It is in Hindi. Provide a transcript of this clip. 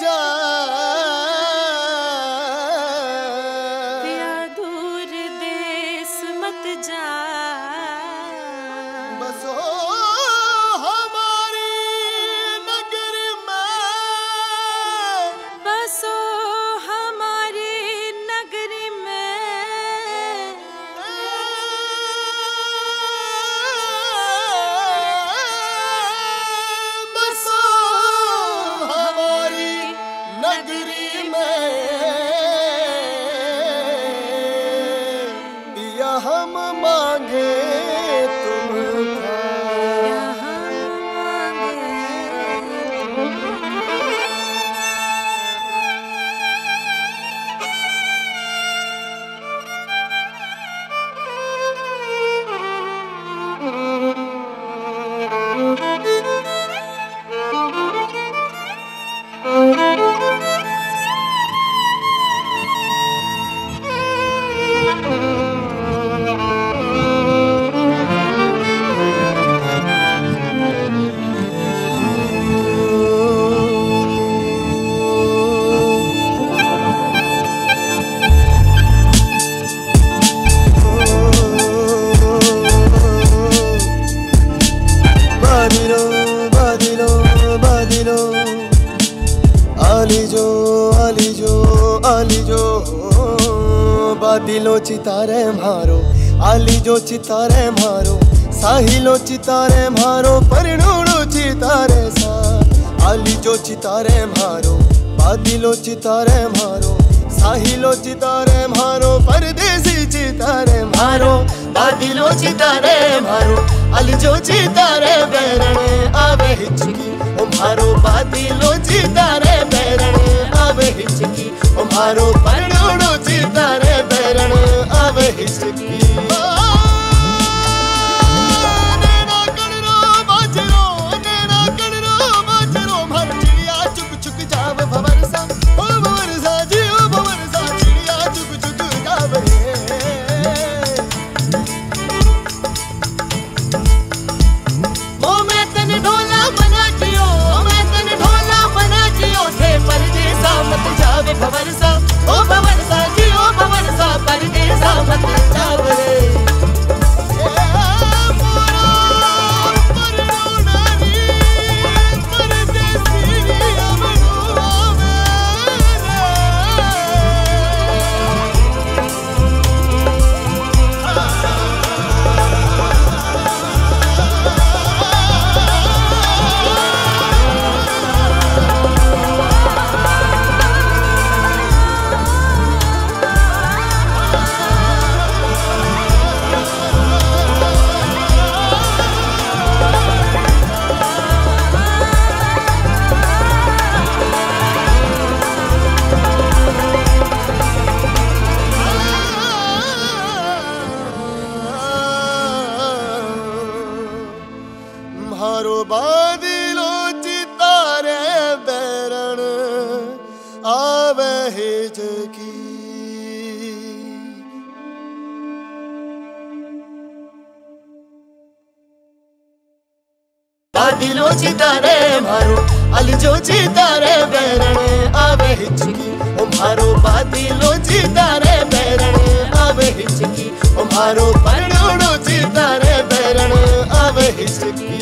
जा आलिजो, बादिलो चितारे मारो, आलिजो चितारे मारो, साहिलो चितारे मारो परिणुड़ो चितारे सा। आलिजो चितारे मारो, बादिलो चितारे मारो, साहिलो चितारे मारो, परदेसी चितारे मारो, बादिलो चितारे मारो अलजो चितारे बेरणे, आवे हिचकी, ओ मारो, बादिलो चितारे ओ दिलो चितारे मारो अली जो चितारे बैरणे, आवे हिचकी, ओ मारो बादिलो चितारे बैरणे, आवे हिचकी, ओ मारो परड़ो चितारे बैरणे, आवे हिचकी।